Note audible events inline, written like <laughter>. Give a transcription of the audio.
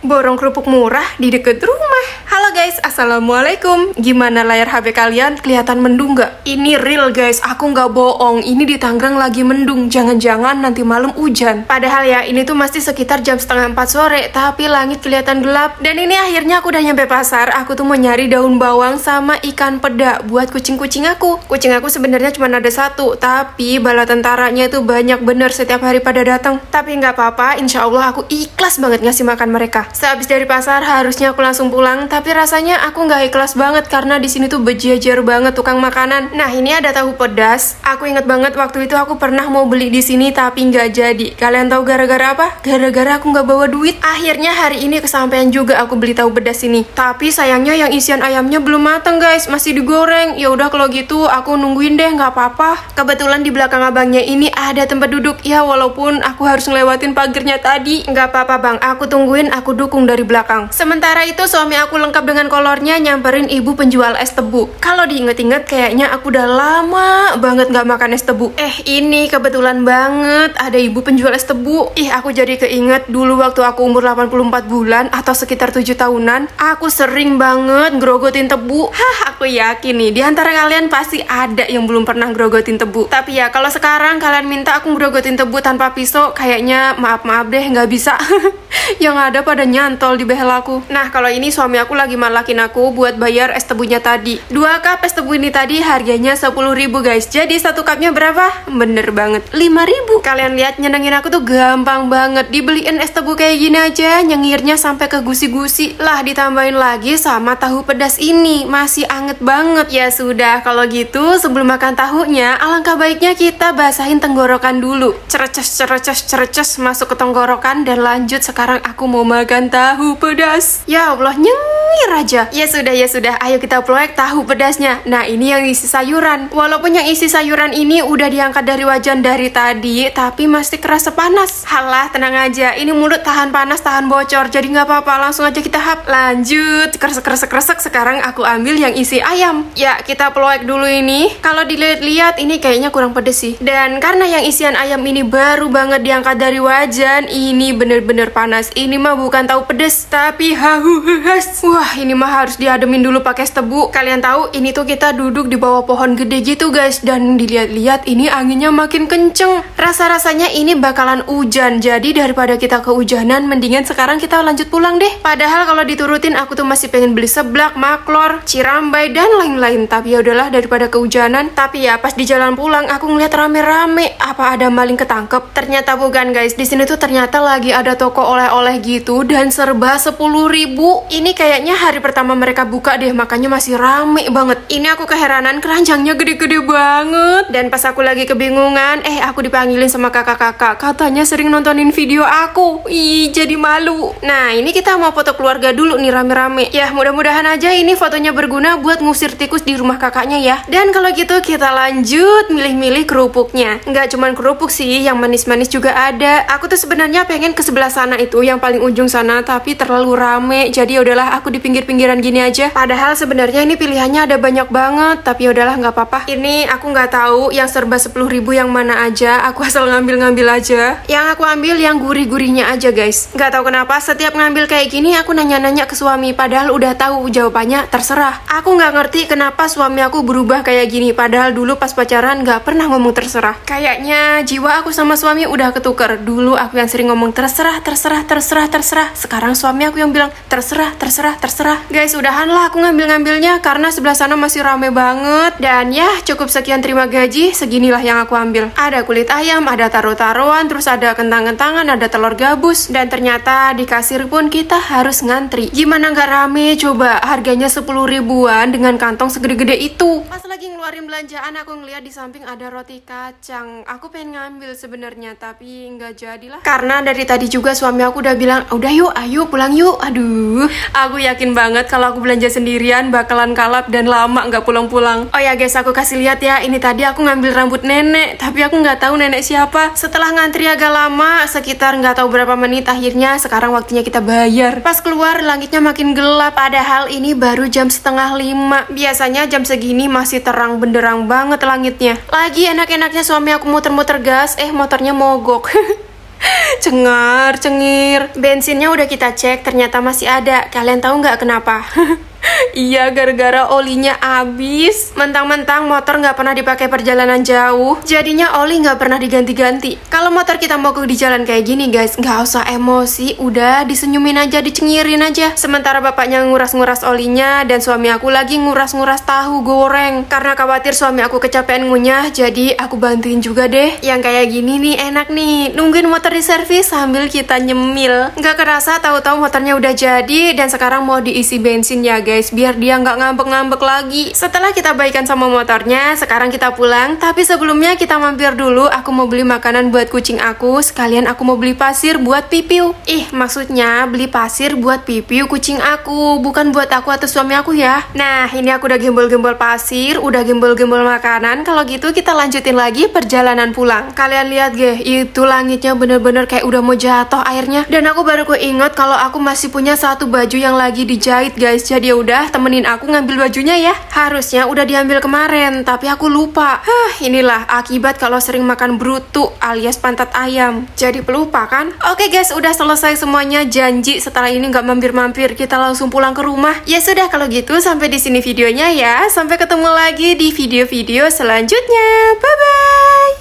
Borong kerupuk murah di deket rumah. Guys, Assalamualaikum. Gimana layar HP kalian? Kelihatan mendung nggak? Ini real guys, aku nggak bohong. Ini di Tangerang lagi mendung. Jangan-jangan nanti malam hujan. Padahal ya, ini tuh masih sekitar jam setengah 4 sore, tapi langit kelihatan gelap. Dan ini akhirnya aku udah nyampe pasar. Aku tuh mau nyari daun bawang sama ikan peda buat kucing-kucing aku. Kucing aku sebenarnya cuma ada satu, tapi bala tentaranya itu banyak bener setiap hari pada datang. Tapi nggak apa-apa, insya Allah aku ikhlas banget ngasih makan mereka. Sehabis dari pasar harusnya aku langsung pulang, tapi rasanya aku nggak ikhlas banget karena di sini tuh bejajar banget tukang makanan. Nah ini ada tahu pedas. Aku inget banget waktu itu aku pernah mau beli di sini tapi nggak jadi. Kalian tahu gara-gara apa? Gara-gara aku nggak bawa duit. Akhirnya hari ini kesampaian juga aku beli tahu pedas ini. Tapi sayangnya yang isian ayamnya belum mateng guys, masih digoreng. Ya udah kalau gitu aku nungguin deh nggak apa-apa. Kebetulan di belakang abangnya ini ada tempat duduk. Ya walaupun aku harus ngelewatin pagernya tadi. Nggak apa-apa bang, aku tungguin, aku dukung dari belakang. Sementara itu suami aku lengkap dengan kolornya nyamperin ibu penjual es tebu. Kalau diinget-inget kayaknya aku udah lama banget nggak makan es tebu. Eh ini kebetulan banget ada ibu penjual es tebu. Ih aku jadi keinget dulu waktu aku umur 84 bulan atau sekitar 7 tahunan, aku sering banget grogotin tebu. Hah aku yakin nih di antara kalian pasti ada yang belum pernah grogotin tebu. Tapi ya kalau sekarang kalian minta aku grogotin tebu tanpa pisau, kayaknya maaf-maaf deh nggak bisa. <laughs> yang ada pada nyantol di behel aku. Nah, kalau ini suami aku lagi malakin aku buat bayar es tebunya tadi. Dua cup es tebu ini tadi harganya 10.000 guys. Jadi satu cupnya berapa? Bener banget, 5.000. Kalian lihat nyenengin aku tuh gampang banget. Dibeliin es tebu kayak gini aja, nyengirnya sampai ke gusi-gusi. Lah ditambahin lagi sama tahu pedas ini, masih anget banget. Ya sudah, kalau gitu sebelum makan tahunya, alangkah baiknya kita basahin tenggorokan dulu. Cereces, cereces, cereces masuk ke tenggorokan dan lanjut sekarang aku mau makan tahu pedas. Ya Allah, nyengir aja. Ya sudah, ya sudah. Ayo kita proyek tahu pedasnya. Nah, ini yang isi sayuran. Walaupun yang isi sayuran ini udah diangkat dari wajan dari tadi, tapi masih kerasa panas. Halah, tenang aja. Ini mulut tahan panas, tahan bocor. Jadi nggak apa-apa, langsung aja kita hap. Lanjut. Kresek-kresek-kresek. Sekarang aku ambil yang isi ayam. Ya, kita proyek dulu ini. Kalau dilihat-lihat, ini kayaknya kurang pedes sih. Dan karena yang isian ayam ini baru banget diangkat dari wajan, ini bener-bener panas. Ini mah bukan tahu pedes, tapi hahu. Wah, ini mah harus diademin dulu pakai tebu. Kalian tahu, ini tuh kita duduk di bawah pohon gede gitu guys, dan dilihat-lihat ini anginnya makin kenceng. Rasa-rasanya ini bakalan hujan, jadi daripada kita kehujanan, mendingan sekarang kita lanjut pulang deh. Padahal kalau diturutin, aku tuh masih pengen beli seblak, maklor, cirambai, dan lain-lain. Tapi ya udahlah daripada kehujanan. Tapi ya pas di jalan pulang, aku ngeliat rame-rame. Apa ada maling ketangkep? Ternyata bukan guys. Di sini tuh ternyata lagi ada toko oleh-oleh gitu dan serba 10 ribu. Ini kayaknya hari pertama mereka buka deh, makanya masih rame banget. Ini aku keheranan keranjangnya gede-gede banget. Dan pas aku lagi kebingungan, eh aku dipanggilin sama kakak-kakak. Katanya sering nontonin video aku. Ih, jadi malu. Nah, ini kita mau foto keluarga dulu nih rame-rame. Ya, mudah-mudahan aja ini fotonya berguna buat ngusir tikus di rumah kakaknya ya. Dan kalau gitu kita lanjut milih-milih kerupuknya. Nggak cuman kerupuk sih, yang manis-manis juga ada. Aku tuh sebenarnya pengen ke sebelah sana itu, yang paling ujung sana, tapi terlalu rame. Jadi yaudahlah aku di pinggir-pinggiran gini aja. Padahal sebenarnya ini pilihannya ada banyak banget, tapi yaudahlah nggak apa-apa. Ini aku nggak tahu yang serba 10 ribu yang mana aja. Aku asal ngambil-ngambil aja. Yang aku ambil yang gurih-gurihnya aja guys. Nggak tahu kenapa setiap ngambil kayak gini aku nanya-nanya ke suami. Padahal udah tahu jawabannya terserah. Aku nggak ngerti kenapa suami aku berubah kayak gini. Padahal dulu pas pacaran nggak pernah ngomong terserah. Kayaknya jiwa aku sama suami udah ketuker. Dulu aku yang sering ngomong terserah, terserah, terserah, terserah. Sekarang suami aku yang bilang terserah, terserah, terserah. Guys, udahan lah aku ngambil-ngambilnya karena sebelah sana masih rame banget. Dan ya, cukup sekian terima gaji, seginilah yang aku ambil. Ada kulit ayam, ada taruh-taruhan, terus ada kentang-kentangan, ada telur gabus. Dan ternyata di kasir pun kita harus ngantri. Gimana nggak rame? Coba harganya 10 ribuan dengan kantong segede-gede itu. Pas lagi ngeluarin belanjaan, aku ngeliat di samping ada roti kacang. Aku pengen ngambil sebenarnya, tapi nggak jadilah. Karena dari tadi juga suami aku udah bilang, udah yuk, ayo pulang yuk. Aduh, aku yakin banget kalau aku belanja sendirian bakalan kalap dan lama nggak pulang-pulang. Oh ya guys, aku kasih lihat ya. Ini tadi aku ngambil rambut nenek, tapi aku nggak tahu nenek siapa. Setelah ngantri agak lama, sekitar nggak tahu berapa menit, akhirnya sekarang waktunya kita bayar. Pas keluar, langitnya makin gelap. Padahal ini baru jam setengah lima. Biasanya jam segini masih terang benderang banget langitnya. Lagi enak-enaknya suami aku muter-muter gas, eh motornya mogok. <laughs> <laughs> Cengar, cengir. Bensinnya udah kita cek, ternyata masih ada. Kalian tahu nggak kenapa? <laughs> Iya, gara-gara olinya habis. Mentang-mentang motor nggak pernah dipakai perjalanan jauh, jadinya oli nggak pernah diganti-ganti. Kalau motor kita mau di jalan kayak gini, guys, nggak usah emosi, udah disenyumin aja, dicengirin aja. Sementara bapaknya nguras-nguras olinya dan suami aku lagi nguras-nguras tahu goreng. Karena khawatir suami aku kecapean ngunyah, jadi aku bantuin juga deh. Yang kayak gini nih enak nih, nungguin motor di servis sambil kita nyemil. Nggak kerasa tahu-tahu motornya udah jadi dan sekarang mau diisi bensin ya, guys biar dia nggak ngambek-ngambek lagi. Setelah kita baikan sama motornya sekarang kita pulang. Tapi sebelumnya kita mampir dulu. Aku mau beli makanan buat kucing aku. Sekalian aku mau beli pasir buat pipiu. Ih maksudnya beli pasir buat pipiu kucing aku bukan buat aku atau suami aku ya? Nah ini aku udah gembol-gembol pasir udah gembol-gembol makanan. Kalau gitu kita lanjutin lagi perjalanan pulang. Kalian lihat geh itu langitnya bener-bener kayak udah mau jatuh airnya. Dan aku baru keinget kalau aku masih punya satu baju yang lagi dijahit guys. Jadi ya udah udah temenin aku ngambil bajunya ya. Harusnya udah diambil kemarin, tapi aku lupa. Hah, inilah akibat kalau sering makan brutu alias pantat ayam. Jadi pelupa kan? Oke guys, udah selesai semuanya. Janji setelah ini nggak mampir-mampir, kita langsung pulang ke rumah. Ya sudah kalau gitu sampai di sini videonya ya. Sampai ketemu lagi di video-video selanjutnya. Bye bye.